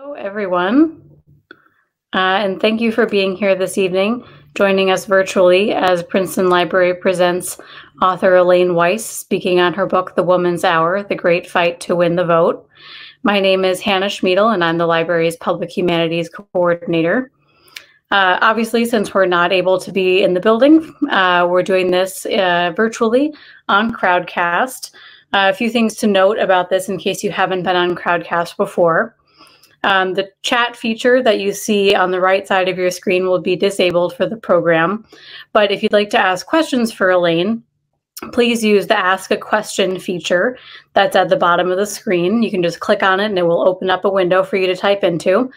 Hello, everyone. Uh, and thank you for being here this evening, joining us virtually as Princeton Library presents author Elaine Weiss speaking on her book, The Woman's Hour The Great Fight to Win the Vote. My name is Hannah Schmiedel, and I'm the library's Public Humanities Coordinator. Uh, obviously, since we're not able to be in the building, uh, we're doing this uh, virtually on Crowdcast. Uh, a few things to note about this in case you haven't been on Crowdcast before. Um, the chat feature that you see on the right side of your screen will be disabled for the program. But if you'd like to ask questions for Elaine, please use the Ask a Question feature that's at the bottom of the screen. You can just click on it and it will open up a window for you to type into.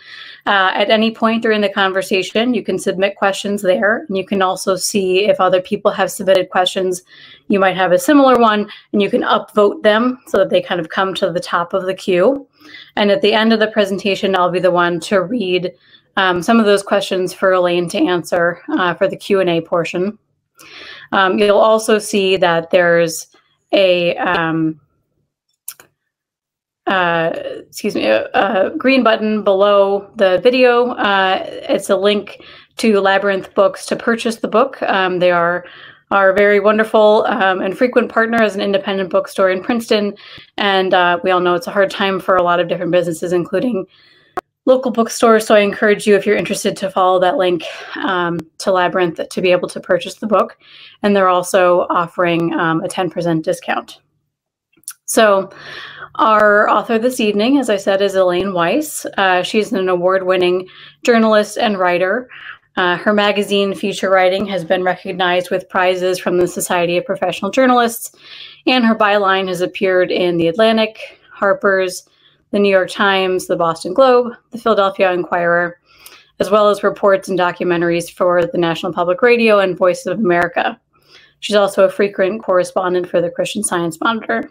Uh, at any point during the conversation, you can submit questions there. And you can also see if other people have submitted questions. You might have a similar one and you can upvote them so that they kind of come to the top of the queue. And at the end of the presentation, I'll be the one to read um, some of those questions for Elaine to answer uh, for the Q&A portion. Um, you'll also see that there's a, um, uh, excuse me, a, a, green button below the video. Uh, it's a link to Labyrinth Books to purchase the book. Um, they are our very wonderful um, and frequent partner as an independent bookstore in Princeton. And uh, we all know it's a hard time for a lot of different businesses, including local bookstores. So I encourage you, if you're interested, to follow that link um, to Labyrinth to be able to purchase the book. And they're also offering um, a 10% discount. So, our author this evening, as I said, is Elaine Weiss. Uh, she's an award winning journalist and writer. Uh, her magazine feature writing has been recognized with prizes from the Society of Professional Journalists, and her byline has appeared in The Atlantic, Harper's, The New York Times, The Boston Globe, The Philadelphia Inquirer, as well as reports and documentaries for the National Public Radio and Voice of America. She's also a frequent correspondent for the Christian Science Monitor.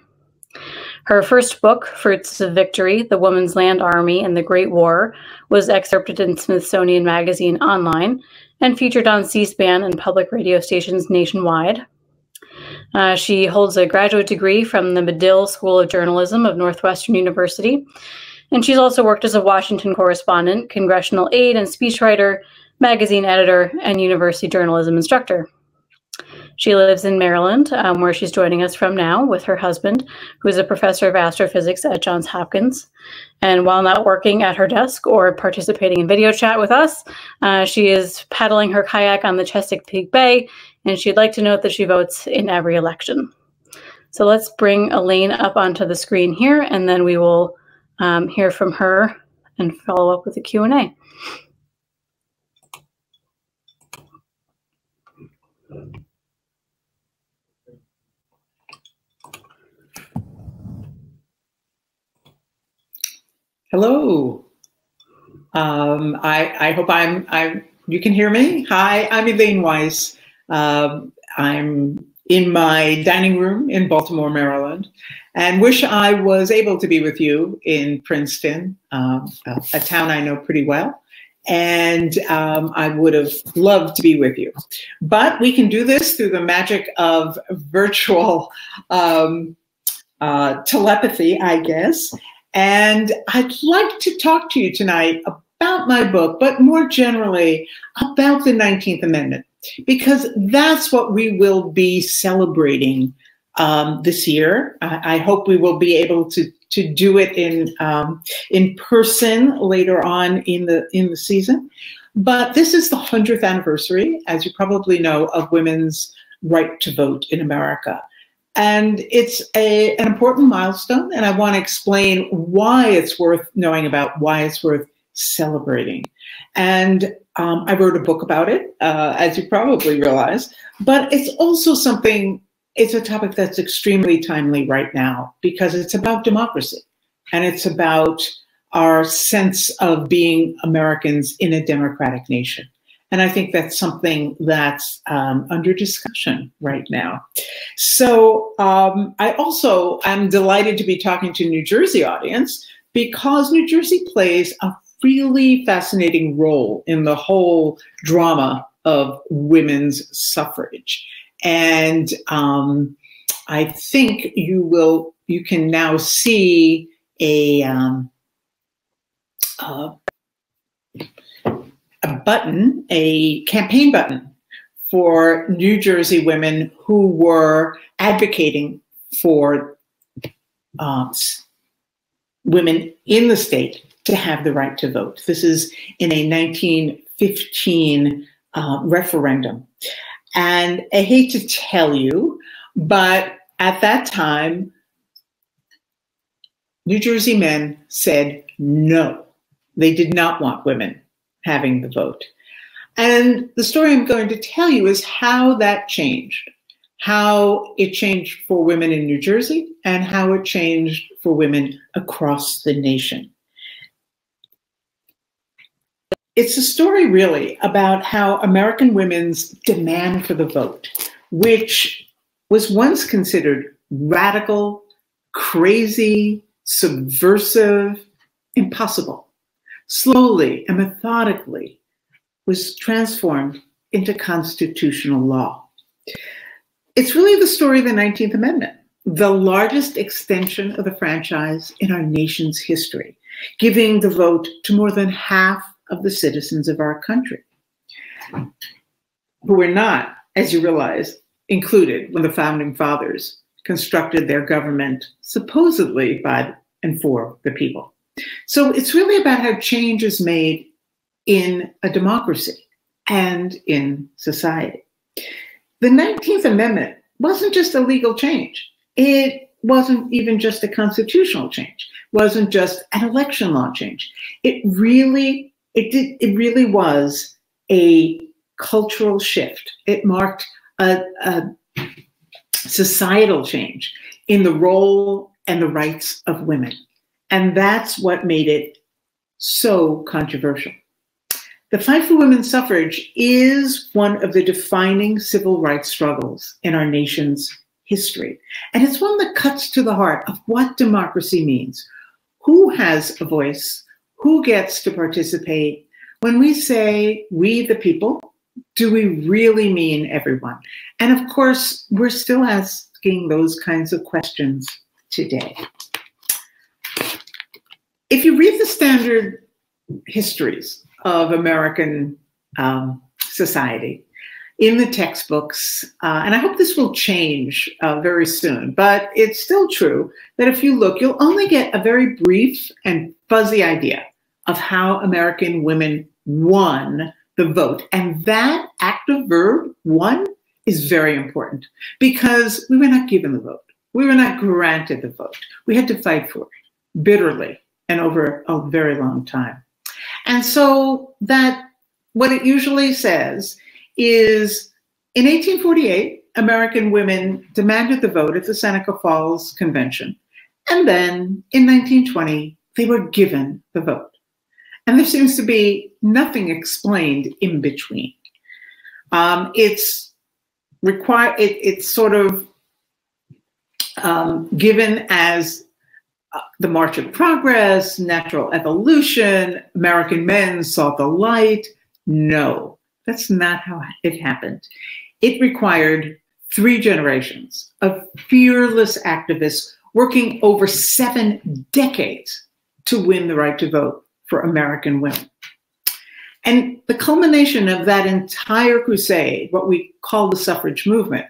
Her first book, Fruits of Victory The Woman's Land Army and the Great War, was excerpted in Smithsonian Magazine online and featured on C SPAN and public radio stations nationwide. Uh, she holds a graduate degree from the Medill School of Journalism of Northwestern University, and she's also worked as a Washington correspondent, congressional aide, and speechwriter, magazine editor, and university journalism instructor. She lives in Maryland, um, where she's joining us from now with her husband, who is a professor of astrophysics at Johns Hopkins. And while not working at her desk or participating in video chat with us, uh, she is paddling her kayak on the Chesapeake Bay, and she'd like to note that she votes in every election. So let's bring Elaine up onto the screen here, and then we will um, hear from her and follow up with the Q&A. Hello. Um, I, I, hope I'm, I'm, you can hear me. Hi, I'm Elaine Weiss. Um, I'm in my dining room in Baltimore, Maryland, and wish I was able to be with you in Princeton, um, a, town I know pretty well. And um, I would have loved to be with you. But we can do this through the magic of virtual um, uh, telepathy, I guess. And I'd like to talk to you tonight about my book, but more generally about the 19th Amendment, because that's what we will be celebrating um, this year. I, I, hope we will be able to to do it in um, in person later on in the in the season. But this is the 100th anniversary, as you probably know, of women's right to vote in America. And it's a, an important milestone, and I want to explain why it's worth knowing about, why it's worth celebrating. And um, I wrote a book about it, uh, as you probably realize, but it's also something, it's a topic that's extremely timely right now because it's about democracy and it's about our sense of being Americans in a democratic nation. And I think that's something that's um, under discussion right now. So um, I also am delighted to be talking to New Jersey audience because New Jersey plays a really fascinating role in the whole drama of women's suffrage. And um, I think you will, you can now see a, um, uh, a button, a campaign button for New Jersey women who were advocating for uh, women in the state to have the right to vote. This is in a 1915 uh, referendum. And I hate to tell you, but at that time, New Jersey men said no. They did not want women having the vote. And the story I'm going to tell you is how that changed, how it changed for women in New Jersey, and how it changed for women across the nation. It's a story really about how American women's demand for the vote, which was once considered radical, crazy, subversive, impossible, slowly and methodically was transformed into constitutional law. It's really the story of the 19th Amendment, the largest extension of the franchise in our nation's history, giving the vote to more than half of the citizens of our country, who were not, as you realize, included when the founding fathers constructed their government supposedly by and for the people. So it's really about how change is made in a democracy and in society. The 19th Amendment wasn't just a legal change. It wasn't even just a constitutional change. Wasn't just an election law change. It really, it did, it really was a cultural shift. It marked a, a societal change in the role and the rights of women. And that's what made it so controversial. The fight for women's suffrage is one of the defining civil rights struggles in our nation's history. And it's one that cuts to the heart of what democracy means. Who has a voice? Who gets to participate? When we say we, the people, do we really mean everyone? And of course, we're still asking those kinds of questions today. If you read the standard histories of American um, society in the textbooks. Uh, and I hope this will change uh, very soon, but it's still true that if you look, you'll only get a very brief and fuzzy idea of how American women won the vote. And that active verb, won, is very important because we were not given the vote. We were not granted the vote. We had to fight for it bitterly and over a very long time. And so that what it usually says is in 1848, American women demanded the vote at the Seneca Falls Convention. And then in 1920, they were given the vote. And there seems to be nothing explained in between. Um, it's required, it, it's sort of um, given as Uh, the March of Progress, natural evolution, American men Saw the light. No, that's not how it happened. It required three generations of fearless activists working over seven decades to win the right to vote for American women. And the culmination of that entire crusade, what we call the suffrage movement,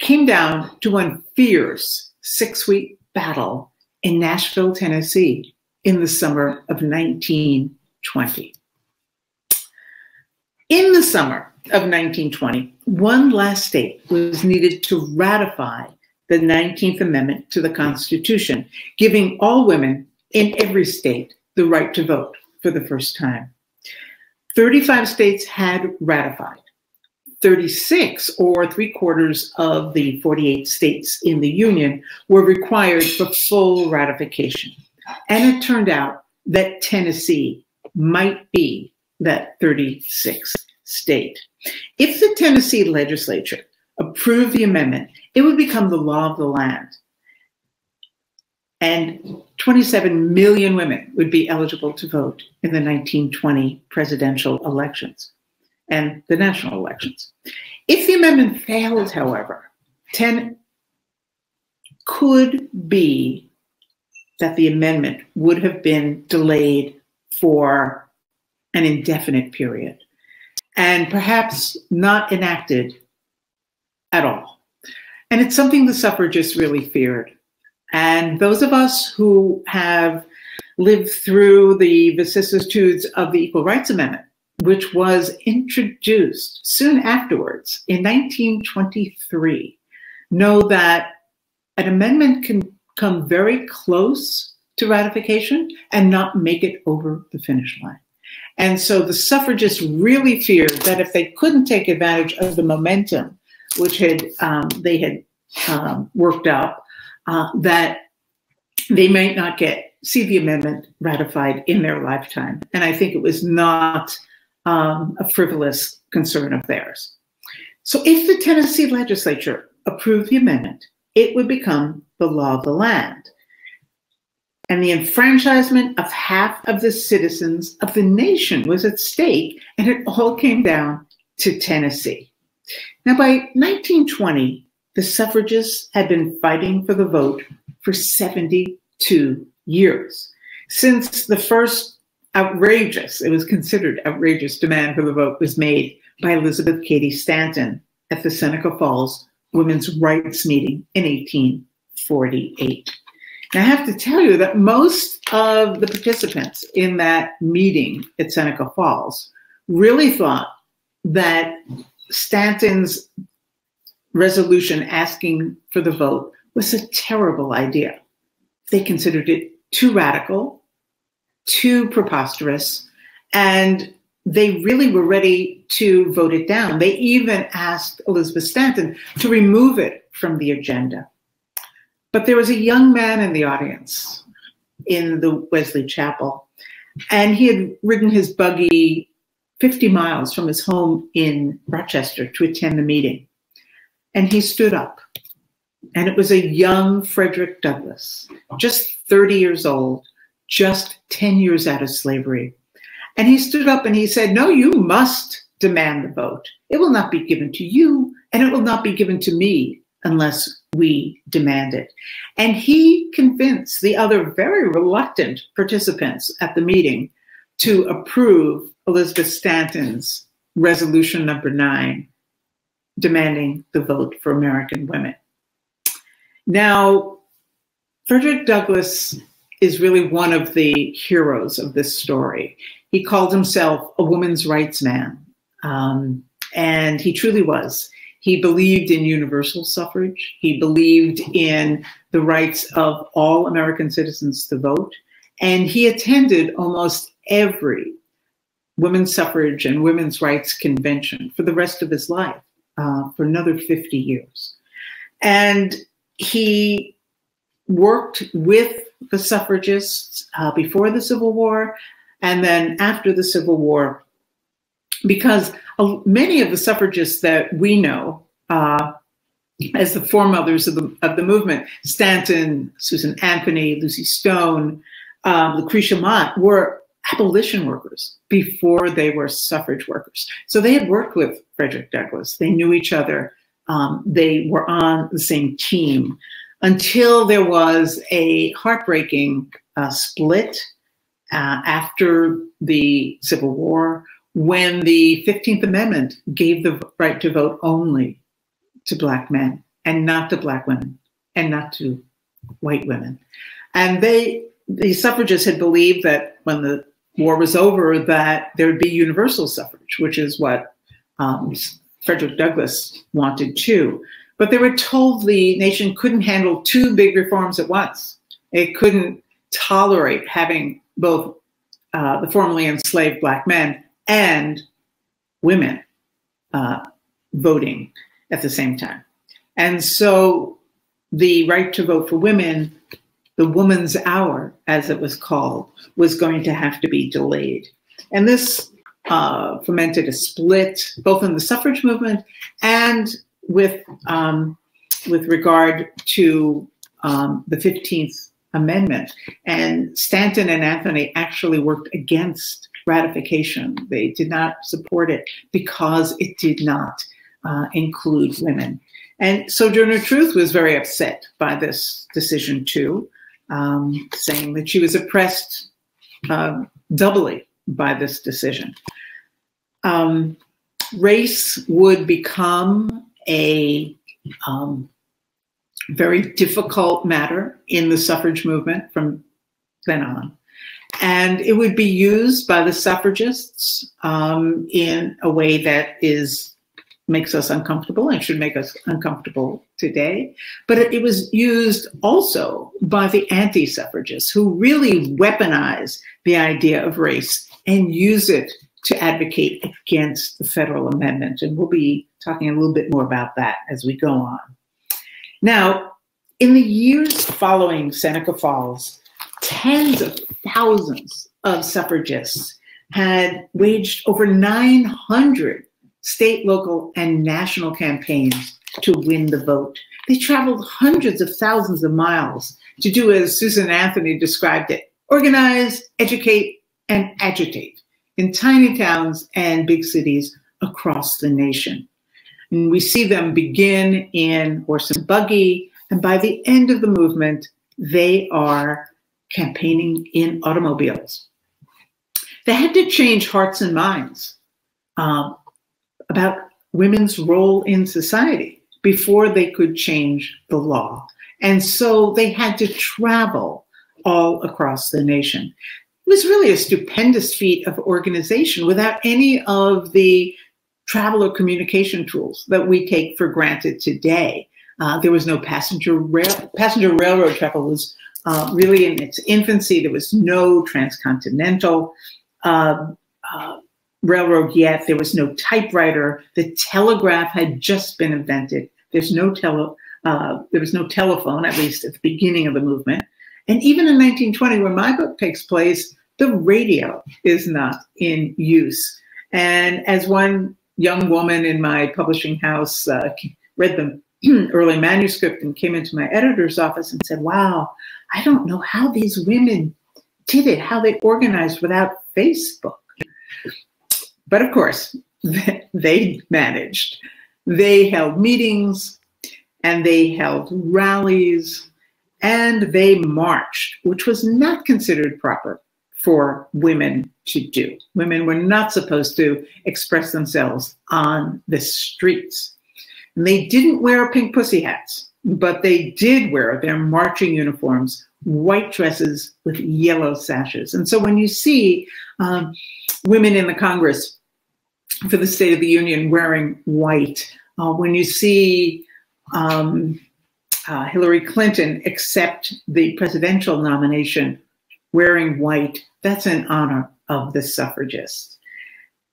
came down to one fierce six week battle in Nashville, Tennessee in the summer of 1920. In the summer of 1920, one last state was needed to ratify the 19th Amendment to the Constitution, giving all women in every state the right to vote for the first time. 35 states had ratified. 36 or three quarters of the 48 states in the Union were required for full ratification. And it turned out that Tennessee might be that 36th state. If the Tennessee legislature approved the amendment, it would become the law of the land. And 27 million women would be eligible to vote in the 1920 presidential elections and the national elections. If the amendment failed, however, 10 could be that the amendment would have been delayed for an indefinite period and perhaps not enacted at all. And it's something the suffragists really feared. And those of us who have lived through the vicissitudes of the Equal Rights Amendment, which was introduced soon afterwards in 1923, know that an amendment can come very close to ratification and not make it over the finish line. And so the suffragists really feared that if they couldn't take advantage of the momentum which had um, they had um, worked up, uh, that they might not get see the amendment ratified in their lifetime. And I think it was not um, a frivolous concern of theirs. So if the Tennessee legislature approved the amendment, it would become the law of the land. And the enfranchisement of half of the citizens of the nation was at stake, and it all came down to Tennessee. Now, by 1920, the suffragists had been fighting for the vote for 72 years. Since the first outrageous, it was considered outrageous demand for the vote was made by Elizabeth Cady Stanton at the Seneca Falls Women's Rights Meeting in 1848. Now, I have to tell you that most of the participants in that meeting at Seneca Falls really thought that Stanton's resolution asking for the vote was a terrible idea. They considered it too radical, too preposterous, and they really were ready to vote it down. They even asked Elizabeth Stanton to remove it from the agenda. But there was a young man in the audience in the Wesley Chapel, and he had ridden his buggy 50 miles from his home in Rochester to attend the meeting. And he stood up. And it was a young Frederick Douglass, just 30 years old, just 10 years out of slavery. And he stood up and he said, No, you must demand the vote. It will not be given to you, and it will not be given to me unless we demand it. And he convinced the other very reluctant participants at the meeting to approve Elizabeth Stanton's resolution number nine, demanding the vote for American women. Now, Frederick Douglass is really one of the heroes of this story. He called himself a woman's rights man, um, and he truly was. He believed in universal suffrage. He believed in the rights of all American citizens to vote. And he attended almost every women's suffrage and women's rights convention for the rest of his life, uh, for another 50 years. And he worked with the suffragists uh, before the Civil War and then after the Civil War, because many of the suffragists that we know uh, as the foremothers of the, of the movement, Stanton, Susan Anthony, Lucy Stone, um, Lucretia Mott, were abolition workers before they were suffrage workers. So they had worked with Frederick Douglass. They knew each other. Um, they were on the same team until there was a heartbreaking uh, split uh, after the Civil War when the 15th Amendment gave the right to vote only to Black men and not to Black women and not to white women. And they, the suffragists had believed that when the war was over, that there would be universal suffrage, which is what um, Frederick Douglass wanted too. But they were told the nation couldn't handle two big reforms at once. It couldn't tolerate having both uh, the formerly enslaved black men and women uh, voting at the same time. And so the right to vote for women, the woman's hour, as it was called, was going to have to be delayed. And this uh, fomented a split, both in the suffrage movement and with, um, with regard to um, the 15th Amendment. And Stanton and Anthony actually worked against ratification. They did not support it because it did not uh, include women. And Sojourner Truth was very upset by this decision too, um, saying that she was oppressed uh, doubly by this decision. Um, race would become a um, very difficult matter in the suffrage movement from then on. And it would be used by the suffragists um, in a way that is makes us uncomfortable and should make us uncomfortable today. But it, was used also by the anti-suffragists who really weaponize the idea of race and use it to advocate against the federal amendment. And we'll be talking a little bit more about that as we go on. Now, in the years following Seneca Falls, tens of thousands of suffragists had waged over 900 state, local, and national campaigns to win the vote. They traveled hundreds of thousands of miles to do as Susan Anthony described it organize, educate, and agitate in tiny towns and big cities across the nation. And we see them begin in horse and buggy, and by the end of the movement, they are campaigning in automobiles. They had to change hearts and minds um, about women's role in society before they could change the law. And so they had to travel all across the nation. It was really a stupendous feat of organization without any of the travel or communication tools that we take for granted today. Uh, there was no passenger rail, passenger railroad travel was uh, really in its infancy. There was no transcontinental uh, uh, railroad yet. There was no typewriter. The telegraph had just been invented. There's no tele, uh, there was no telephone, at least at the beginning of the movement. And even in 1920, where my book takes place, the radio is not in use. And as one young woman in my publishing house uh, read the early manuscript and came into my editor's office and said, wow, I don't know how these women did it, how they organized without Facebook. But of course, they managed. They held meetings and they held rallies and they marched, which was not considered proper for women to do. Women were not supposed to express themselves on the streets. And they didn't wear pink pussy hats, but they did wear their marching uniforms, white dresses with yellow sashes. And so when you see um, women in the Congress for the State of the Union wearing white, uh, when you see um, uh, Hillary Clinton accept the presidential nomination wearing white, that's in honor of the suffragists.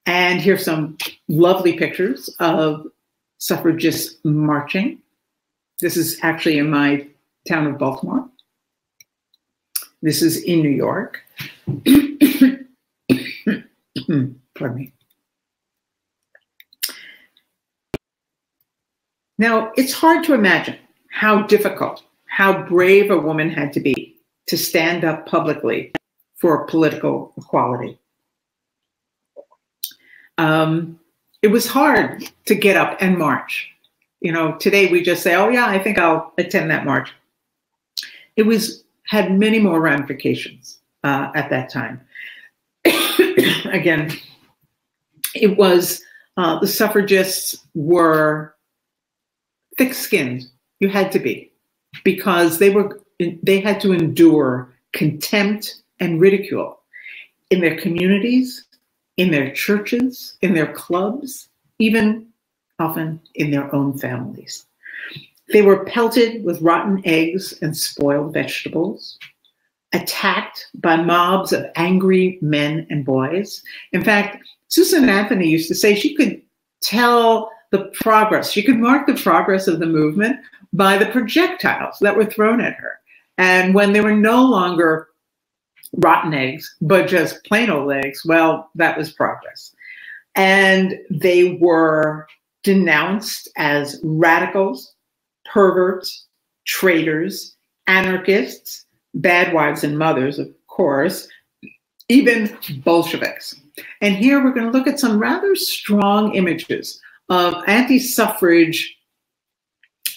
And here's some lovely pictures of suffragists marching. This is actually in my town of Baltimore. This is in New York. Pardon me. Now, it's hard to imagine how difficult, how brave a woman had to be to stand up publicly for political equality. Um, it was hard to get up and march. You know, today we just say, oh, yeah, I think I'll attend that march. It was had many more ramifications uh, at that time. Again, it was uh, the suffragists were thick skinned. You had to be because they were they had to endure contempt and ridicule in their communities, in their churches, in their clubs, even often in their own families. They were pelted with rotten eggs and spoiled vegetables, attacked by mobs of angry men and boys. In fact, Susan Anthony used to say she could tell the progress, she could mark the progress of the movement by the projectiles that were thrown at her. And when they were no longer rotten eggs, but just plain old eggs, well, that was progress. And they were denounced as radicals, perverts, traitors, anarchists, bad wives and mothers, of course, even Bolsheviks. And here we're going to look at some rather strong images of anti suffrage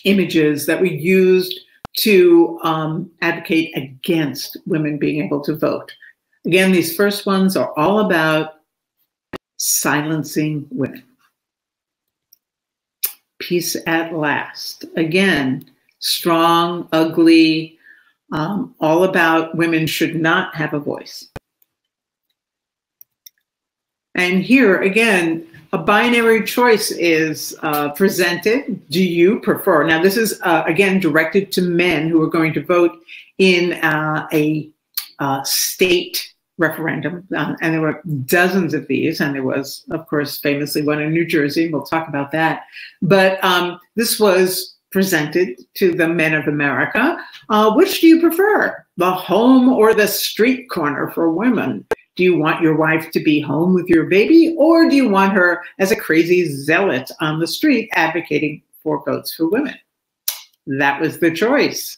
images that we used to um, advocate against women being able to vote. Again, these first ones are all about silencing women. Peace at last. Again, strong, ugly, um, all about women should not have a voice. And here again, a binary choice is uh, presented. Do you prefer? Now, this is uh, again directed to men who are going to vote in uh, a uh, state referendum. Uh, and there were dozens of these. And there was, of course, famously one in New Jersey. We'll talk about that. But um, this was presented to the men of America. Uh, which do you prefer, the home or the street corner for women? Do you want your wife to be home with your baby, or do you want her as a crazy zealot on the street advocating for votes for women? That was the choice.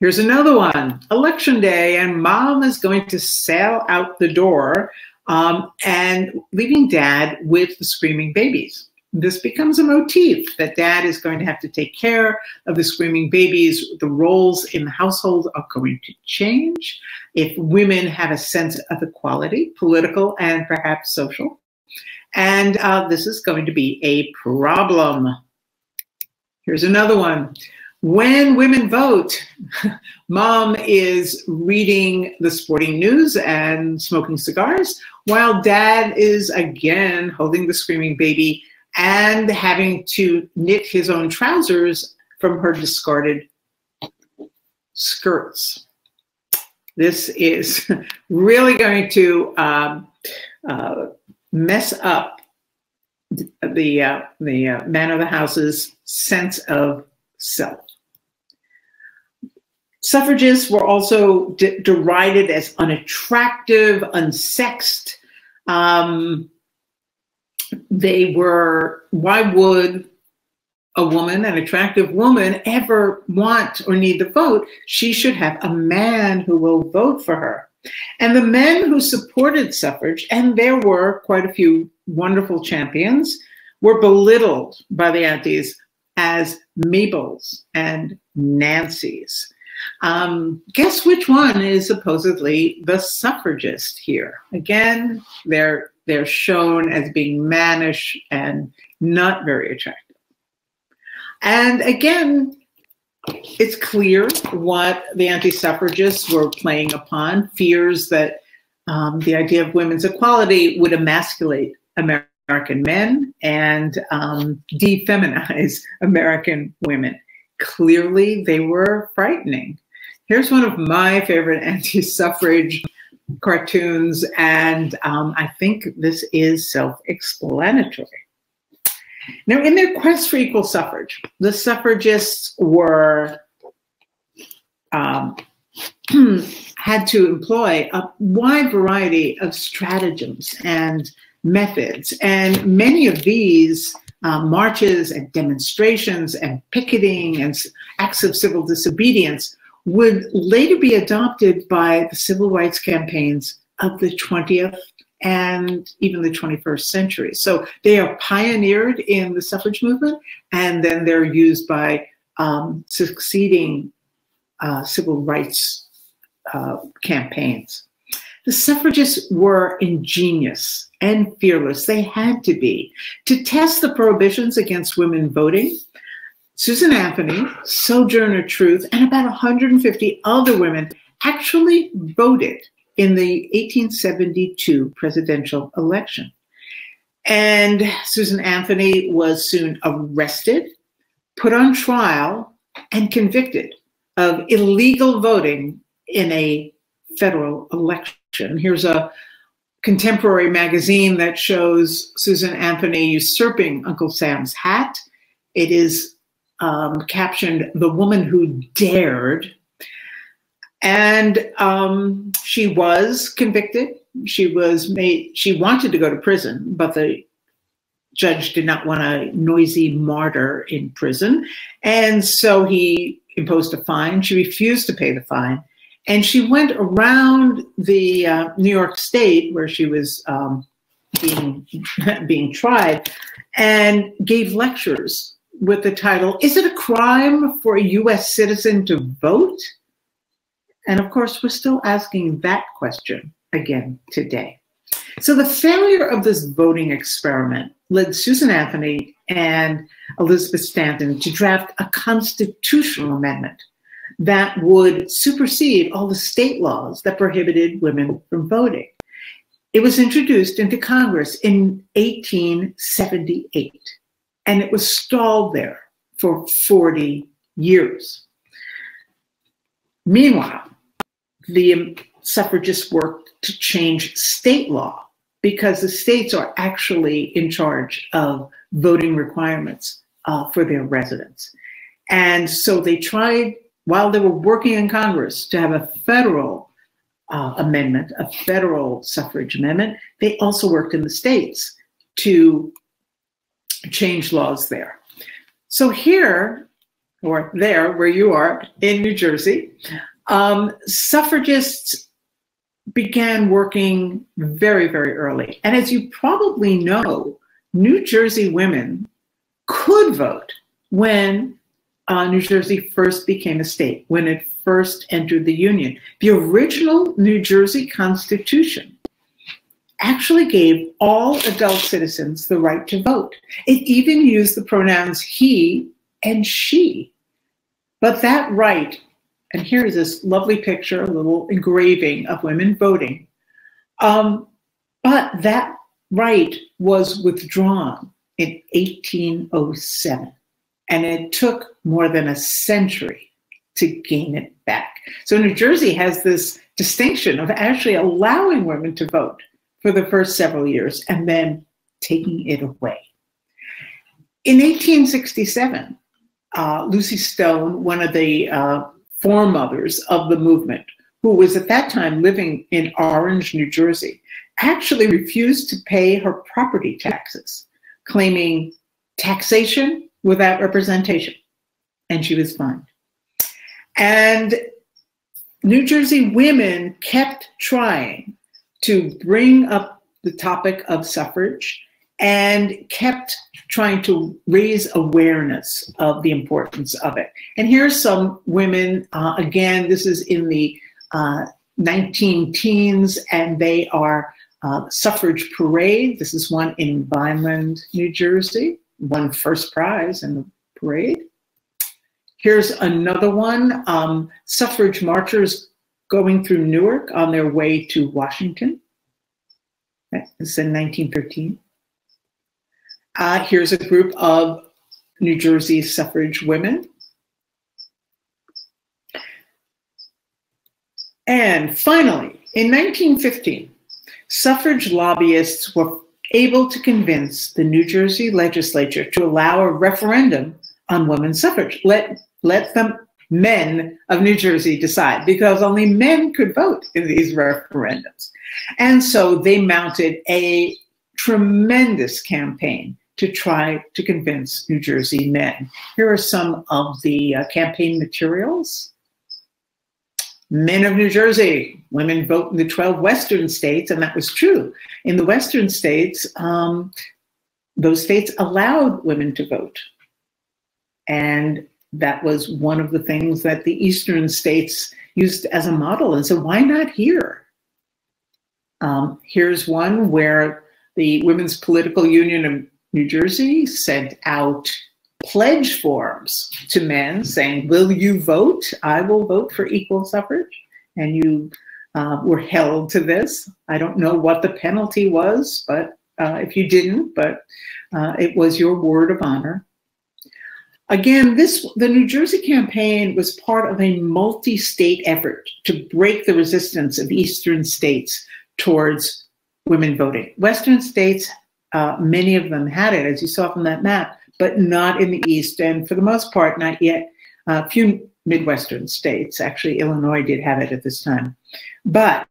Here's another one election day, and mom is going to sail out the door um, and leaving dad with the screaming babies this becomes a motif that dad is going to have to take care of the screaming babies. The roles in the household are going to change. If women have a sense of equality, political and perhaps social. And uh, this is going to be a problem. Here's another one. When women vote, mom is reading the sporting news and smoking cigars, while dad is again holding the screaming baby and having to knit his own trousers from her discarded skirts. This is really going to um, uh, mess up the uh, the uh, man of the house's sense of self. Suffragists were also de derided as unattractive, unsexed. Um, they were, why would a woman, an attractive woman, ever want or need the vote? She should have a man who will vote for her. And the men who supported suffrage, and there were quite a few wonderful champions, were belittled by the aunties as Mabels and Nancy's. Um, guess which one is supposedly the suffragist here? Again, they're they're shown as being mannish and not very attractive. And again, it's clear what the anti-suffragists were playing upon, fears that um, the idea of women's equality would emasculate American men and um, defeminize American women. Clearly, they were frightening. Here's one of my favorite anti-suffrage cartoons, and um, I think this is self-explanatory. Now, in their quest for equal suffrage, the suffragists were um, had to employ a wide variety of stratagems and methods, and many of these uh, marches and demonstrations and picketing and acts of civil disobedience would later be adopted by the civil rights campaigns of the 20th and even the 21st century. So they are pioneered in the suffrage movement, and then they're used by um, succeeding uh, civil rights uh, campaigns. The suffragists were ingenious and fearless. They had to be. To test the prohibitions against women voting, Susan Anthony, Sojourner Truth, and about 150 other women actually voted in the 1872 presidential election. And Susan Anthony was soon arrested, put on trial, and convicted of illegal voting in a federal election. Here's a contemporary magazine that shows Susan Anthony usurping Uncle Sam's hat. It is um, captioned The Woman Who Dared. And um, she was convicted. She was made, she wanted to go to prison, but the judge did not want a noisy martyr in prison. And so he imposed a fine. She refused to pay the fine. And she went around the uh, New York State where she was um, being, being tried and gave lectures with the title, Is it a crime for a US citizen to vote? And of course, we're still asking that question again today. So the failure of this voting experiment led Susan Anthony and Elizabeth Stanton to draft a constitutional amendment that would supersede all the state laws that prohibited women from voting. It was introduced into Congress in 1878, and it was stalled there for 40 years. Meanwhile, the suffragists worked to change state law because the states are actually in charge of voting requirements uh, for their residents. And so they tried, while they were working in Congress, to have a federal uh, amendment, a federal suffrage amendment. They also worked in the states to change laws there. So here, or there, where you are in New Jersey, um, suffragists began working very, very early. And as you probably know, New Jersey women could vote when uh, New Jersey first became a state, when it first entered the Union. The original New Jersey Constitution actually gave all adult citizens the right to vote. It even used the pronouns he and she. But that right and here's this lovely picture, a little engraving of women voting. Um, but that right was withdrawn in 1807, and it took more than a century to gain it back. So New Jersey has this distinction of actually allowing women to vote for the first several years and then taking it away. In 1867, uh, Lucy Stone, one of the uh, foremothers of the movement, who was at that time living in Orange, New Jersey, actually refused to pay her property taxes, claiming taxation without representation. And she was fined. And New Jersey women kept trying to bring up the topic of suffrage and kept trying to raise awareness of the importance of it. And here's some women, uh, again, this is in the uh, 19 teens, and they are uh, suffrage parade. This is one in Vineland, New Jersey, won first prize in the parade. Here's another one, um, suffrage marchers going through Newark on their way to Washington. This is in 1913. Uh, here's a group of New Jersey suffrage women. And finally, in 1915, suffrage lobbyists were able to convince the New Jersey legislature to allow a referendum on women's suffrage. Let, let the men of New Jersey decide because only men could vote in these referendums. And so they mounted a tremendous campaign to try to convince New Jersey men. Here are some of the uh, campaign materials. Men of New Jersey, women vote in the 12 Western states, and that was true. In the Western states, um, those states allowed women to vote. And that was one of the things that the Eastern states used as a model. And so, why not here? Um, here's one where the Women's Political Union of New Jersey sent out pledge forms to men saying, Will you vote? I will vote for equal suffrage. And you uh, were held to this. I don't know what the penalty was, but uh, if you didn't, but uh, it was your word of honor. Again, this the New Jersey campaign was part of a multi-state effort to break the resistance of eastern states towards women voting. Western states uh, many of them had it, as you saw from that map, but not in the East, and for the most part, not yet. A uh, few Midwestern states, actually, Illinois did have it at this time. But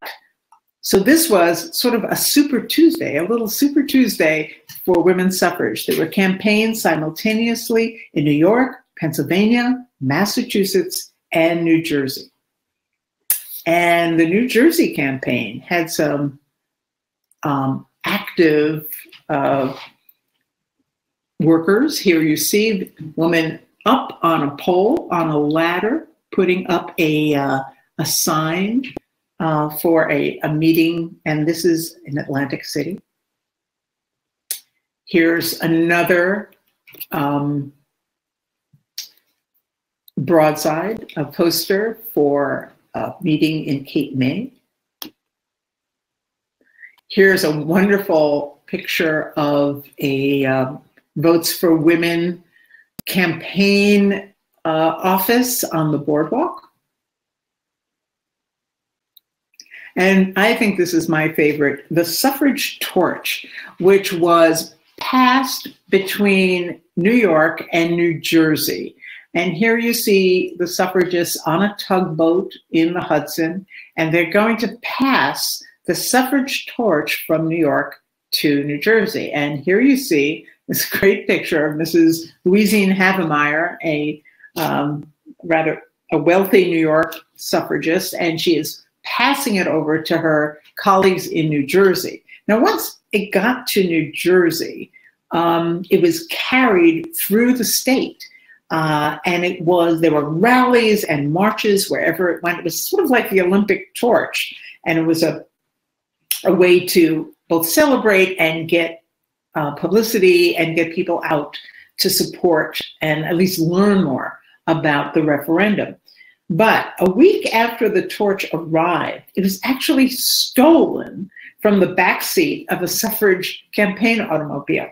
so this was sort of a Super Tuesday, a little Super Tuesday for women's suffrage. There were campaigns simultaneously in New York, Pennsylvania, Massachusetts, and New Jersey. And the New Jersey campaign had some um, active uh, workers. Here you see woman up on a pole, on a ladder, putting up a, uh, a sign uh, for a, a meeting, and this is in Atlantic City. Here's another um, broadside, a poster for a meeting in Cape May. Here's a wonderful picture of a uh, Votes for Women campaign uh, office on the boardwalk. And I think this is my favorite, the suffrage torch, which was passed between New York and New Jersey. And here you see the suffragists on a tugboat in the Hudson, and they're going to pass the suffrage torch from New York to New Jersey. And here you see this great picture of Mrs. Louisine Havemeyer, a um, rather a wealthy New York suffragist, and she is passing it over to her colleagues in New Jersey. Now, once it got to New Jersey, um, it was carried through the state. Uh, and it was, there were rallies and marches wherever it went. It was sort of like the Olympic torch. And it was a, a way to both celebrate and get uh, publicity and get people out to support and at least learn more about the referendum. But a week after the torch arrived, it was actually stolen from the backseat of a suffrage campaign automobile.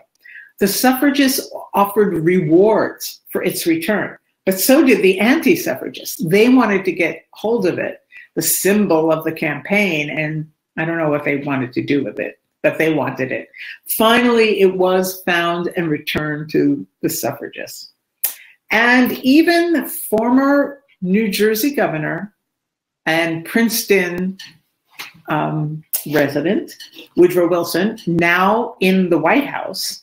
The suffragists offered rewards for its return, but so did the anti suffragists. They wanted to get hold of it, the symbol of the campaign, and I don't know what they wanted to do with it, but they wanted it. Finally, it was found and returned to the suffragists. And even former New Jersey governor and Princeton um, resident, Woodrow Wilson, now in the White House,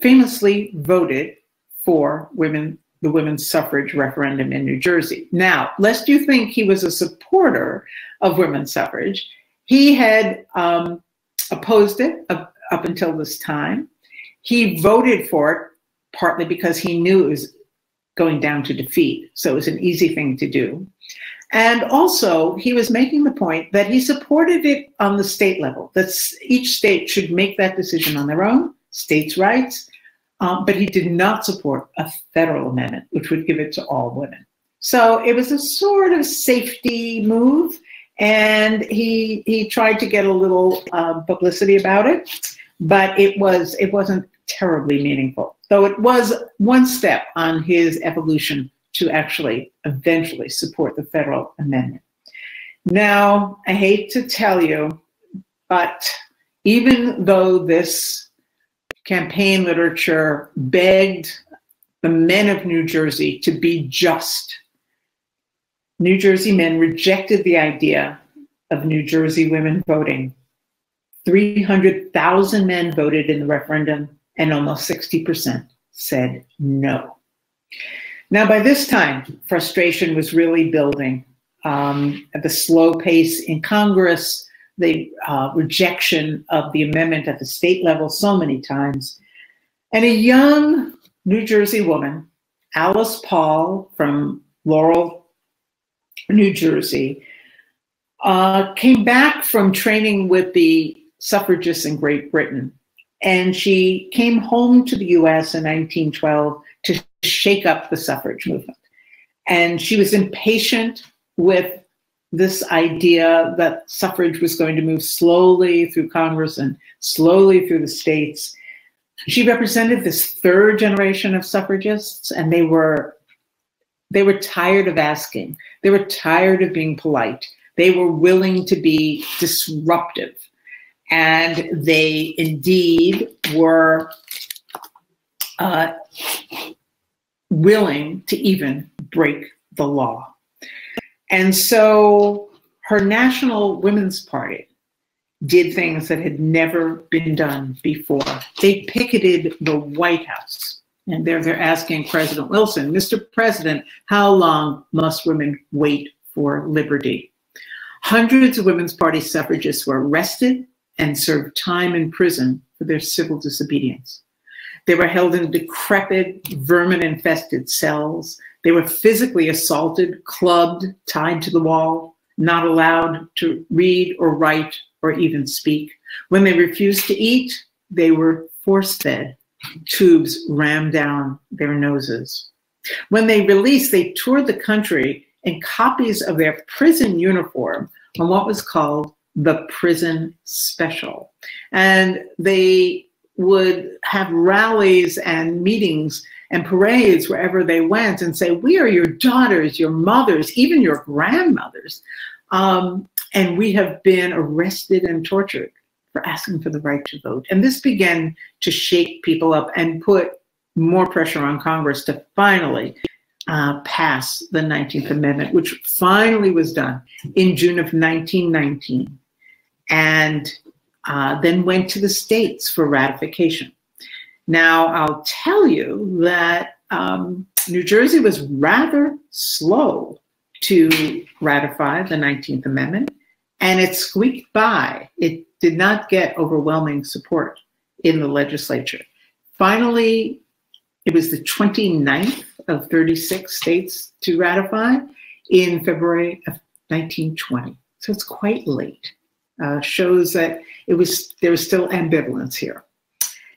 famously voted for women the women's suffrage referendum in New Jersey. Now, lest you think he was a supporter of women's suffrage, he had um, opposed it up, up until this time. He voted for it partly because he knew it was going down to defeat. So it was an easy thing to do. And also, he was making the point that he supported it on the state level, that each state should make that decision on their own, states' rights, um, but he did not support a federal amendment, which would give it to all women. So it was a sort of safety move, and he he tried to get a little uh, publicity about it, but it was it wasn't terribly meaningful. Though it was one step on his evolution to actually eventually support the federal amendment. Now, I hate to tell you, but even though this campaign literature begged the men of New Jersey to be just, New Jersey men rejected the idea of New Jersey women voting. 300,000 men voted in the referendum and almost 60% said no. Now, by this time, frustration was really building. Um, at the slow pace in Congress, the uh, rejection of the amendment at the state level so many times. And a young New Jersey woman, Alice Paul from Laurel, New Jersey, uh, came back from training with the suffragists in Great Britain and she came home to the US in 1912 to shake up the suffrage movement. And she was impatient with this idea that suffrage was going to move slowly through Congress and slowly through the states. She represented this third generation of suffragists, and they were they were tired of asking. They were tired of being polite. They were willing to be disruptive and they indeed were uh, willing to even break the law. And so her National Women's Party did things that had never been done before. They picketed the White House. And there they're asking President Wilson, Mr. President, how long must women wait for liberty? Hundreds of Women's Party suffragists were arrested, and served time in prison for their civil disobedience. They were held in decrepit, vermin infested cells. They were physically assaulted, clubbed, tied to the wall, not allowed to read or write or even speak. When they refused to eat, they were force fed, tubes rammed down their noses. When they released, they toured the country in copies of their prison uniform on what was called the prison special. And they would have rallies and meetings and parades wherever they went and say, We are your daughters, your mothers, even your grandmothers. Um, and we have been arrested and tortured for asking for the right to vote. And this began to shake people up and put more pressure on Congress to finally uh, pass the 19th Amendment, which finally was done in June of 1919, and uh, then went to the states for ratification. Now, I'll tell you that um, New Jersey was rather slow to ratify the 19th Amendment, and it squeaked by. It did not get overwhelming support in the legislature. Finally, it was the 29th of 36 states to ratify in February of 1920. So it's quite late. Uh, shows that it was there was still ambivalence here.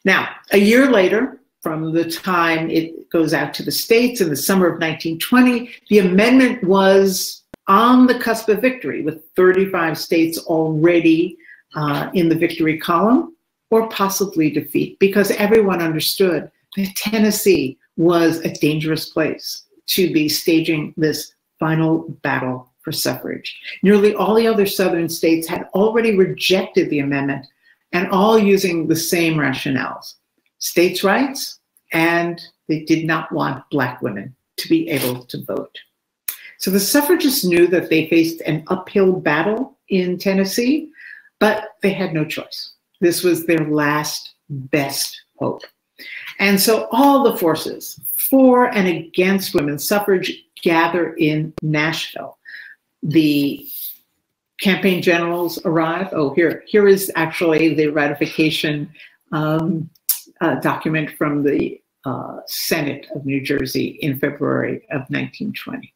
Now, a year later, from the time it goes out to the states in the summer of 1920, the amendment was on the cusp of victory, with 35 states already uh, in the victory column, or possibly defeat, because everyone understood that Tennessee was a dangerous place to be staging this final battle for suffrage. Nearly all the other southern states had already rejected the amendment and all using the same rationales states' rights, and they did not want Black women to be able to vote. So the suffragists knew that they faced an uphill battle in Tennessee, but they had no choice. This was their last best hope. And so all the forces for and against women's suffrage gather in Nashville. The campaign generals arrive. Oh, here, here is actually the ratification um, uh, document from the uh, Senate of New Jersey in February of 1920.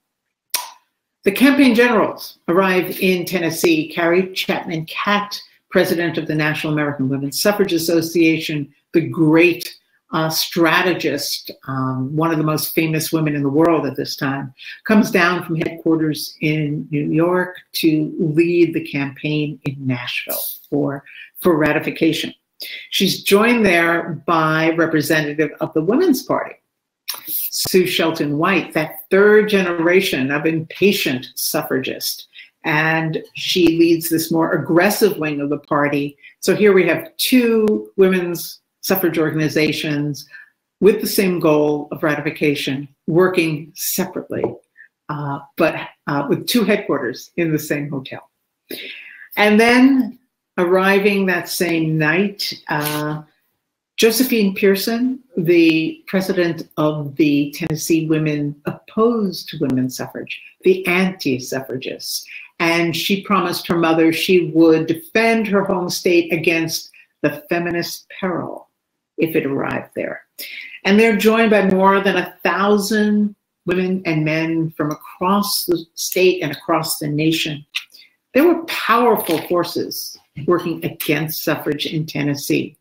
The campaign generals arrive in Tennessee. Carrie Chapman Catt, president of the National American Women's Suffrage Association, the great uh, strategist, um, one of the most famous women in the world at this time, comes down from headquarters in New York to lead the campaign in Nashville for, for ratification. She's joined there by representative of the Women's Party, Sue Shelton White, that third generation of impatient suffragist. And she leads this more aggressive wing of the party. So here we have two women's suffrage organizations with the same goal of ratification, working separately, uh, but uh, with two headquarters in the same hotel. And then arriving that same night, uh, Josephine Pearson, the president of the Tennessee Women Opposed to Women's Suffrage, the anti suffragists. And she promised her mother she would defend her home state against the feminist peril if it arrived there. And they're joined by more than a thousand women and men from across the state and across the nation. There were powerful forces working against suffrage in Tennessee.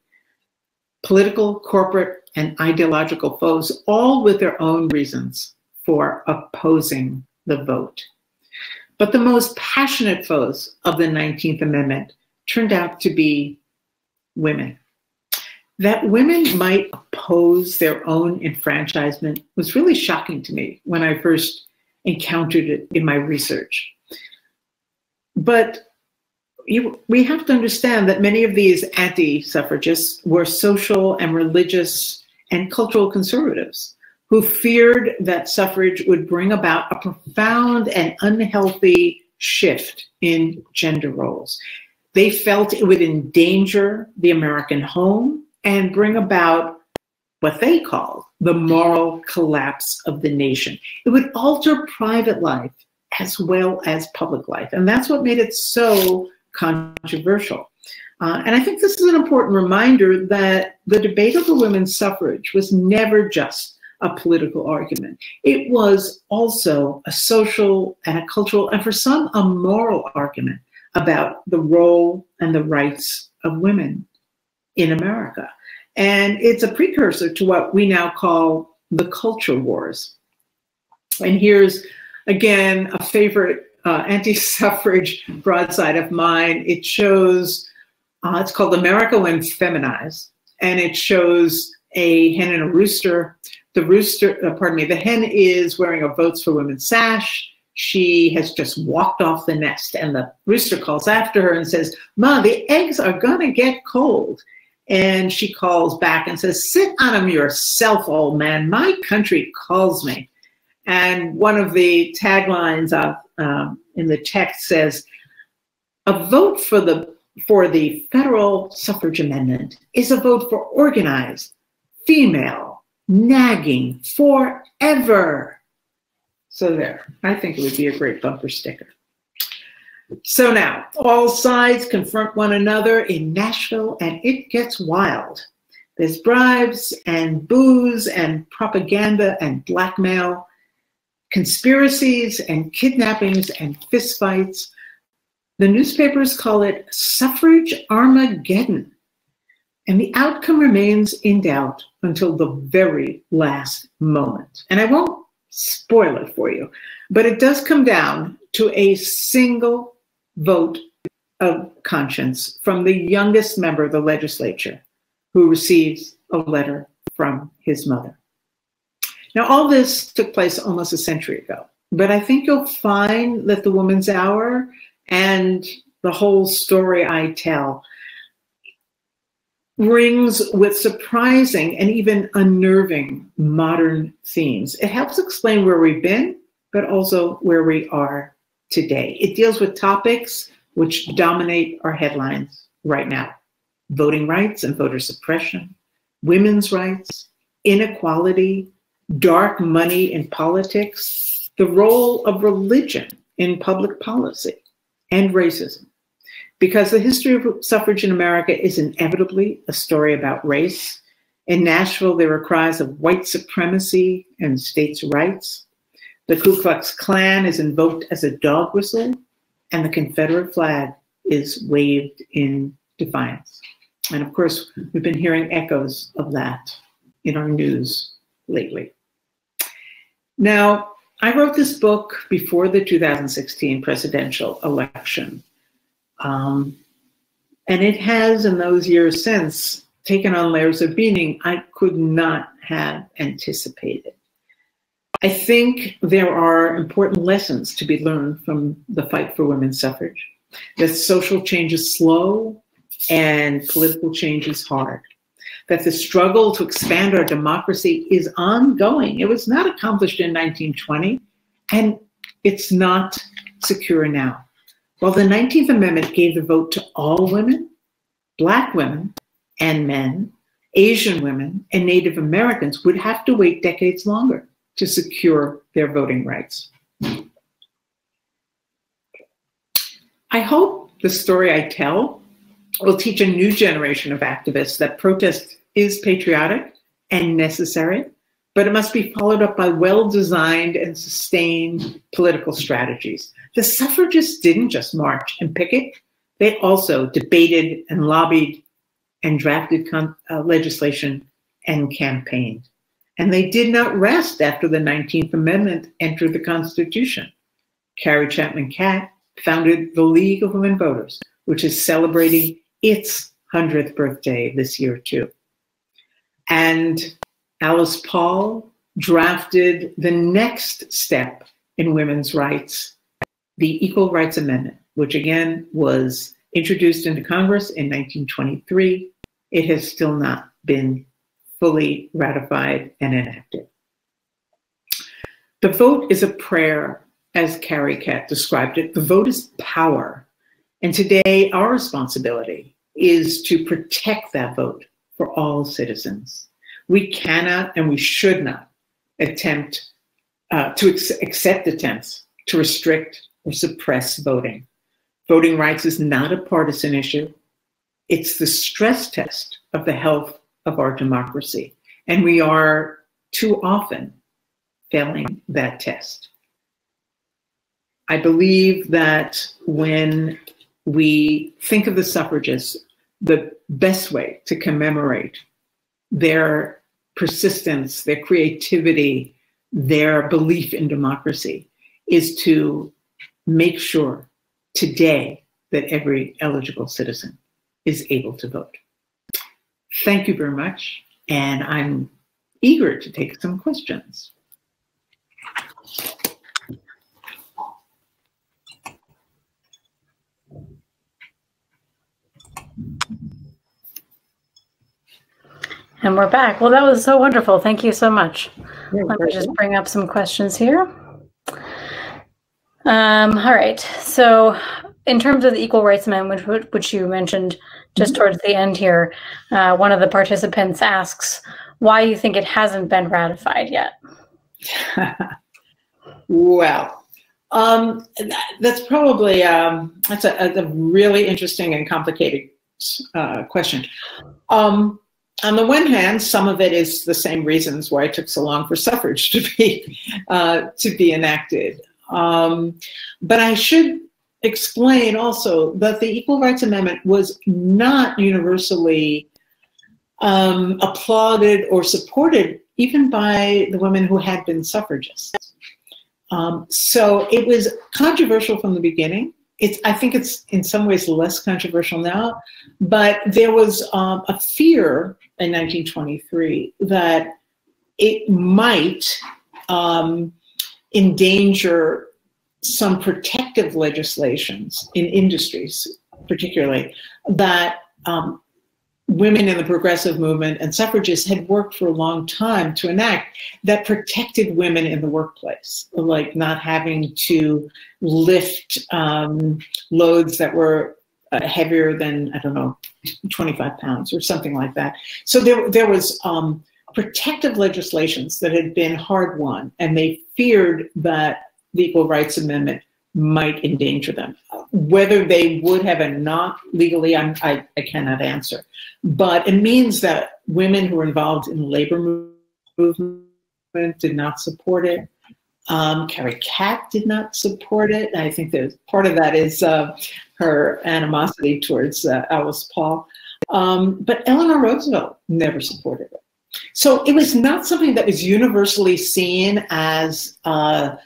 Political, corporate, and ideological foes, all with their own reasons for opposing the vote. But the most passionate foes of the 19th Amendment turned out to be women. That women might oppose their own enfranchisement was really shocking to me when I first encountered it in my research. But you, we have to understand that many of these anti suffragists were social and religious and cultural conservatives who feared that suffrage would bring about a profound and unhealthy shift in gender roles. They felt it would endanger the American home and bring about what they call the moral collapse of the nation. It would alter private life as well as public life. And that's what made it so controversial. Uh, and I think this is an important reminder that the debate over women's suffrage was never just a political argument. It was also a social and a cultural, and for some, a moral argument about the role and the rights of women in America. And it's a precursor to what we now call the culture wars. And here's, again, a favorite uh, anti suffrage broadside of mine. It shows, uh, it's called America When Feminized, and it shows a hen and a rooster. The rooster, uh, pardon me, the hen is wearing a Votes for Women sash. She has just walked off the nest, and the rooster calls after her and says, Ma, the eggs are gonna get cold. And she calls back and says, Sit on them yourself, old man. My country calls me. And one of the taglines of, um, in the text says, A vote for the for the federal suffrage amendment is a vote for organized, female, nagging forever. So there, I think it would be a great bumper sticker. So now, all sides confront one another in Nashville, and it gets wild. There's bribes and booze and propaganda and blackmail, conspiracies and kidnappings and fistfights. The newspapers call it suffrage Armageddon. And the outcome remains in doubt until the very last moment. And I won't spoil it for you, but it does come down to a single vote of conscience from the youngest member of the legislature who receives a letter from his mother. Now, all this took place almost a century ago, but I think you'll find that the Woman's Hour and the whole story I tell rings with surprising and even unnerving modern themes. It helps explain where we've been, but also where we are today. It deals with topics which dominate our headlines right now voting rights and voter suppression, women's rights, inequality, dark money in politics, the role of religion in public policy, and racism. Because the history of suffrage in America is inevitably a story about race. In Nashville, there were cries of white supremacy and states' rights. The Ku Klux Klan is invoked as a dog whistle, and the Confederate flag is waved in defiance. And of course, we've been hearing echoes of that in our news lately. Now, I wrote this book before the 2016 presidential election. Um, and it has, in those years since, taken on layers of meaning I could not have anticipated. I think there are important lessons to be learned from the fight for women's suffrage. That social change is slow and political change is hard. That the struggle to expand our democracy is ongoing. It was not accomplished in 1920, and it's not secure now. While the 19th Amendment gave the vote to all women, Black women and men, Asian women, and Native Americans would have to wait decades longer to secure their voting rights. I hope the story I tell will teach a new generation of activists that protest is patriotic and necessary, but it must be followed up by well designed and sustained political strategies. The suffragists didn't just march and picket, they also debated and lobbied and drafted uh, legislation and campaigned. And they did not rest after the 19th Amendment entered the Constitution. Carrie Chapman Catt founded the League of Women Voters, which is celebrating its 100th birthday this year, too. And Alice Paul drafted the next step in women's rights, the Equal Rights Amendment, which again was introduced into Congress in 1923. It has still not been fully ratified and enacted. The vote is a prayer, as Carrie Catt described it. The vote is power. And today, our responsibility is to protect that vote for all citizens. We cannot and we should not attempt uh, to ex- accept attempts to restrict or suppress voting. Voting rights is not a partisan issue. It's the stress test of the health of our democracy. And we are too often failing that test. I believe that when we think of the suffragists, the best way to commemorate their persistence, their creativity, their belief in democracy is to make sure today that every eligible citizen is able to vote. Thank you very much. And I'm eager to take some questions. And we're back. Well, that was so wonderful. Thank you so much. Let me just bring up some questions here. Um, all right. So, in terms of the Equal Rights Amendment, which, which you mentioned just towards the end here, uh, one of the participants asks why you think it hasn't been ratified yet. well, um, that's probably um, that's a, a, really interesting and complicated uh, question. Um, on the one hand, some of it is the same reasons why it took so long for suffrage to be uh, to be enacted. Um, but I should explain also that the Equal Rights Amendment was not universally um, applauded or supported, even by the women who had been suffragists. Um, so it was controversial from the beginning it's I think it's in some ways less controversial now, but there was um, a fear in 1923 that it might um, endanger some protective legislations in industries, particularly that um, women in the progressive movement and suffragists had worked for a long time to enact that protected women in the workplace, like not having to lift um, loads that were uh, heavier than, I don't know, 25 pounds or something like that. So there, there was um, protective legislations that had been hard won, and they feared that the Equal Rights Amendment might endanger them. Whether they would have or not legally, I'm, I, I cannot answer. But it means that women who were involved in the labor movement did not support it. Um, Carrie Catt did not support it. I think that part of that is uh, her animosity towards uh, Alice Paul. Um, but Eleanor Roosevelt never supported it. So it was not something that was universally seen as uh,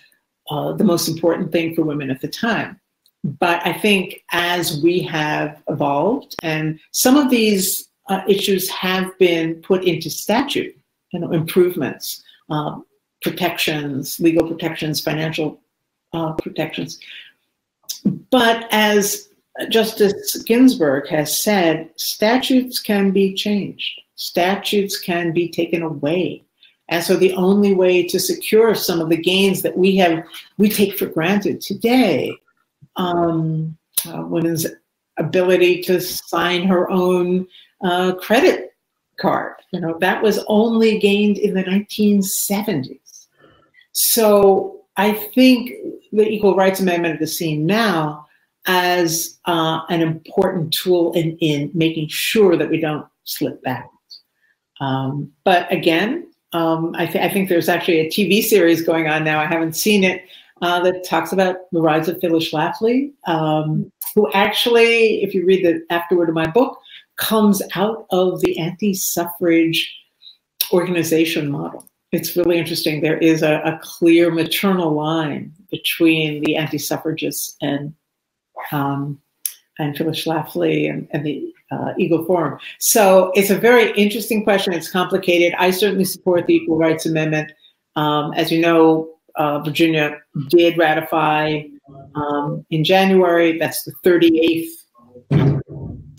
uh, the most important thing for women at the time. But I think as we have evolved, and some of these uh, issues have been put into statute, you know, improvements, um, protections, legal protections, financial uh, protections. But as Justice Ginsburg has said, statutes can be changed. Statutes can be taken away. And so the only way to secure some of the gains that we have, we take for granted today, um, uh, women's ability to sign her own uh, credit card, you know, that was only gained in the 1970s. So I think the Equal Rights Amendment is seen now as uh, an important tool in, in making sure that we don't slip back. Um, but again, um, I, th I, think there's actually a TV series going on now. I haven't seen it uh, that talks about the rise of Phyllis Schlafly, um, who actually, if you read the afterword of my book, comes out of the anti-suffrage organization model. It's really interesting. There is a, a clear maternal line between the anti-suffragists and um, and Phyllis Schlafly and, and the uh, Eagle Forum. So it's a very interesting question. It's complicated. I certainly support the Equal Rights Amendment. Um, as you know, uh, Virginia did ratify um, in January. That's the 38th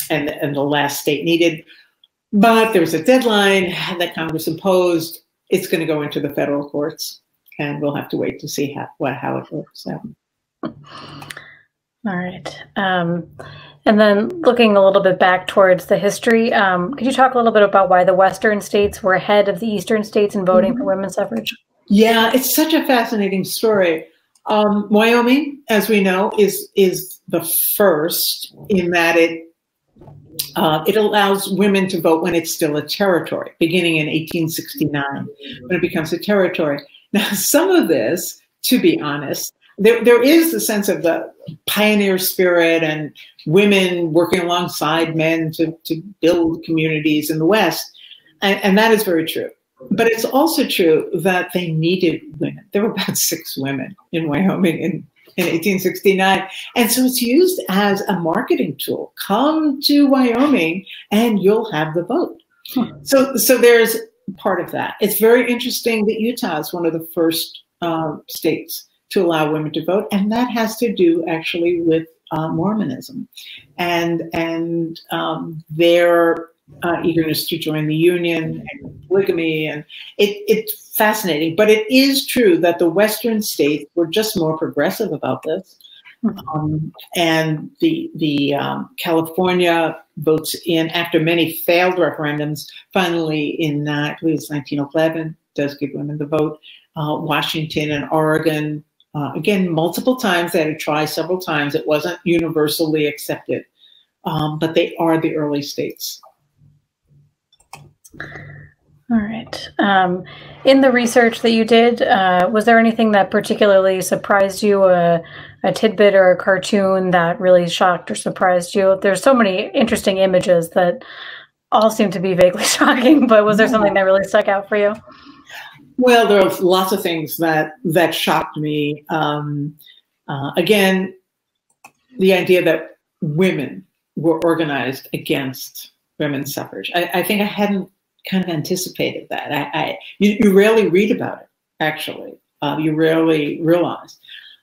and, and the last state needed. But there was a deadline that Congress imposed. It's going to go into the federal courts, and we'll have to wait to see how, what, how it works out. All right. Um, and then looking a little bit back towards the history, um, could you talk a little bit about why the Western states were ahead of the Eastern states in voting mm-hmm. for women's suffrage? Yeah, it's such a fascinating story. Um, Wyoming, as we know, is is the first in that it uh, it allows women to vote when it's still a territory, beginning in 1869, when it becomes a territory. Now, some of this, to be honest, there, there is the sense of the pioneer spirit and women working alongside men to, to build communities in the West. And, and that is very true. But it's also true that they needed women. There were about six women in Wyoming in, in 1869. And so it's used as a marketing tool. Come to Wyoming and you'll have the vote. Hmm. So, so there's part of that. It's very interesting that Utah is one of the first uh, states to allow women to vote, and that has to do actually with uh, Mormonism and and um, their uh, eagerness to join the union and polygamy, and it, it's fascinating. But it is true that the Western states were just more progressive about this. Um, and the the um, California votes in after many failed referendums. Finally, in uh, I believe it's 1911, does give women the vote. Uh, Washington and Oregon, uh, again, multiple times. They had to try several times. It wasn't universally accepted, um, but they are the early states. All right. Um, in the research that you did, uh, was there anything that particularly surprised you, a, a, tidbit or a cartoon that really shocked or surprised you? There's so many interesting images that all seem to be vaguely shocking, but was there something that really stuck out for you? Well, there are lots of things that that shocked me. Um, uh, again, the idea that women were organized against women's suffrage. I, I think I hadn't kind of anticipated that. I, I you, you, rarely read about it, actually. Uh, you rarely realize.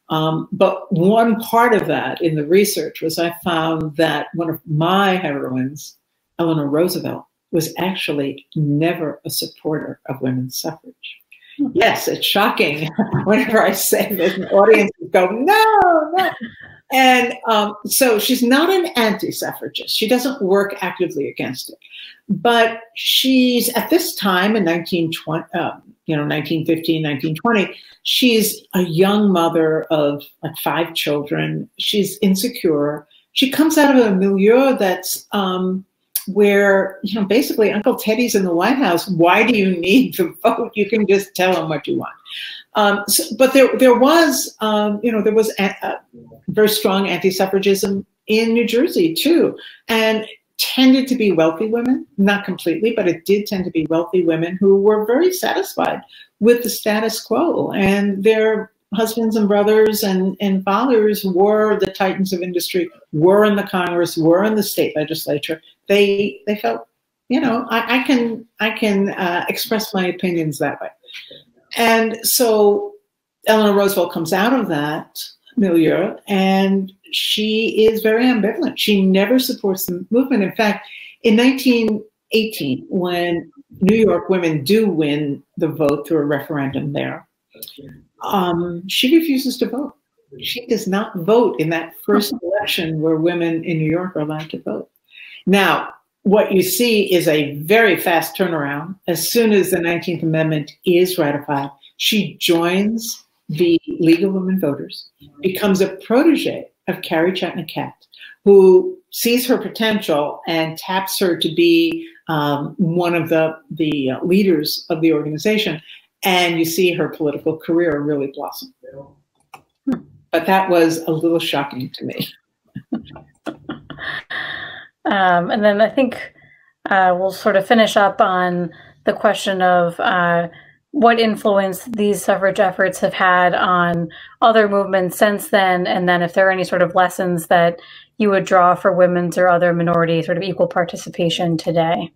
Um, but one part of that in the research was I found that one of my heroines, Eleanor Roosevelt, was actually never a supporter of women's suffrage. Yes, it's shocking whenever I say this, and audiences go, no, no. And um, so she's not an anti-suffragist. She doesn't work actively against it. But she's at this time in 1920, um, you know, 1915, 1920, she's a young mother of like five children. She's insecure. She comes out of a milieu that's um, where, you know, basically Uncle Teddy's in the White House. Why do you need the vote? You can just tell him what you want. Um, so, but there, there was, um, you know, there was a, a very strong anti-suffragism in New Jersey too, and tended to be wealthy women, not completely, but it did tend to be wealthy women who were very satisfied with the status quo, and their husbands and brothers and, and fathers were the titans of industry, were in the Congress, were in the state legislature. They they felt, you know, I, I can I can uh, express my opinions that way. And so Eleanor Roosevelt comes out of that milieu and she is very ambivalent. She never supports the movement. In fact, in 1918, when New York women do win the vote through a referendum there, um, she refuses to vote. She does not vote in that first election where women in New York are allowed to vote. Now, what you see is a very fast turnaround. As soon as the 19th Amendment is ratified, she joins the League of Women Voters, becomes a protege of Carrie Chapman Catt, who sees her potential and taps her to be um, one of the, the leaders of the organization. And you see her political career really blossom. But that was a little shocking to me. Um, and then I think uh, we'll sort of finish up on the question of uh, what influence these suffrage efforts have had on other movements since then, and then if there are any sort of lessons that you would draw for women's or other minority sort of equal participation today.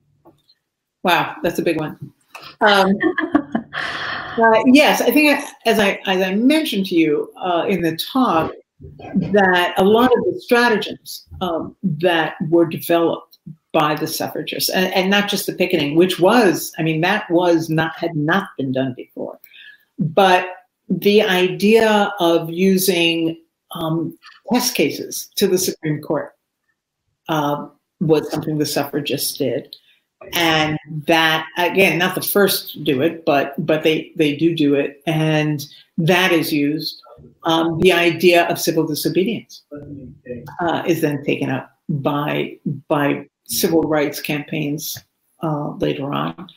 Wow, that's a big one. Um, uh, yes, I think as I as I mentioned to you uh, in the talk, that a lot of the stratagems um, that were developed by the suffragists, and, and, not just the picketing, which was, I mean, that was not had not been done before, but the idea of using um, test cases to the Supreme Court uh, was something the suffragists did, and that again, not the first to do it, but but they they do do it, and that is used um, the idea of civil disobedience uh, is then taken up by by civil rights campaigns uh, later on.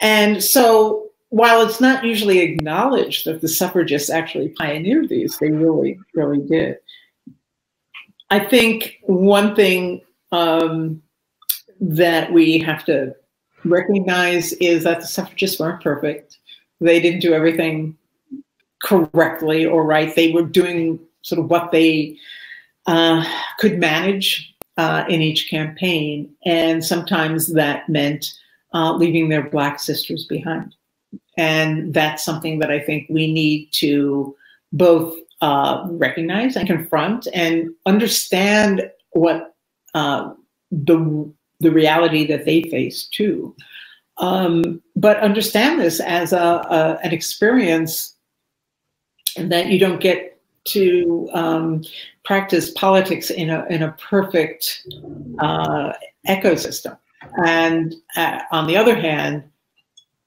And so while it's not usually acknowledged that the suffragists actually pioneered these, they really, really did. I think one thing um, that we have to recognize is that the suffragists weren't perfect. They didn't do everything correctly or right. They were doing sort of what they uh, could manage uh, in each campaign. And sometimes that meant uh, leaving their Black sisters behind. And that's something that I think we need to both uh, recognize and confront and understand what uh, the, the reality that they face too. Um, but understand this as a, a, an experience that you don't get to um, practice politics in a, in a perfect uh, ecosystem. And uh, on the other hand,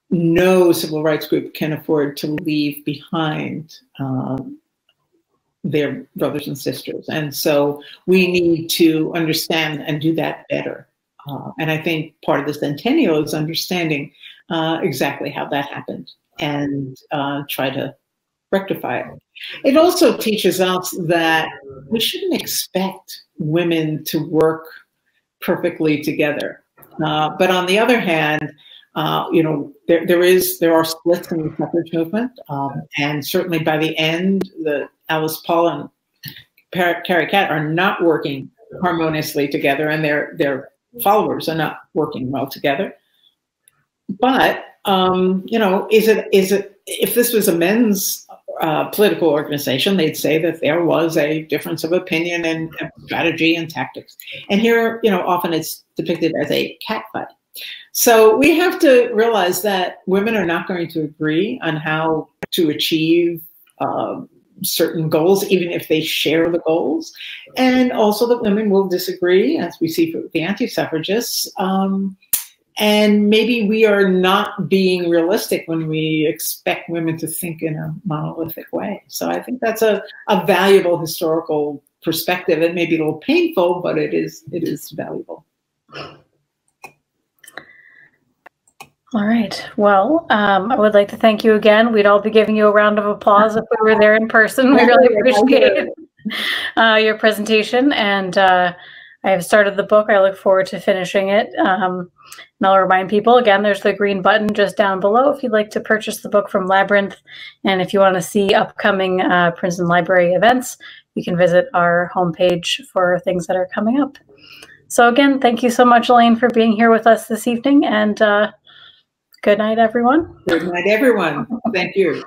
no civil rights group can afford to leave behind um, their brothers and sisters. And so we need to understand and do that better. Uh, and I think part of the centennial is understanding uh, exactly how that happened and uh, try to rectify it. It also teaches us that we shouldn't expect women to work perfectly together. Uh, but on the other hand, uh, you know, there, there is there are splits in the suffrage movement, um, and certainly by the end, the Alice Paul and Carrie Catt are not working harmoniously together, and their their followers are not working well together. But um, you know, is it is it if this was a men's political organization, they'd say that there was a difference of opinion and, and strategy and tactics. And here, you know, often it's depicted as a catfight. So we have to realize that women are not going to agree on how to achieve uh, certain goals, even if they share the goals. And also that women will disagree, as we see for the anti-suffragists, um, and maybe we are not being realistic when we expect women to think in a monolithic way. So I think that's a, a valuable historical perspective. It may be a little painful, but it is it is valuable. All right. Well, um, I would like to thank you again. We'd all be giving you a round of applause if we were there in person. We really appreciate uh, your presentation. And uh, I have started the book. I look forward to finishing it. Um, and I'll remind people again, there's the green button just down below if you'd like to purchase the book from Labyrinth. And if you want to see upcoming uh, Princeton Library events, you can visit our homepage for things that are coming up. So, again, thank you so much, Elaine, for being here with us this evening. And uh, good night, everyone. Good night, everyone. Thank you.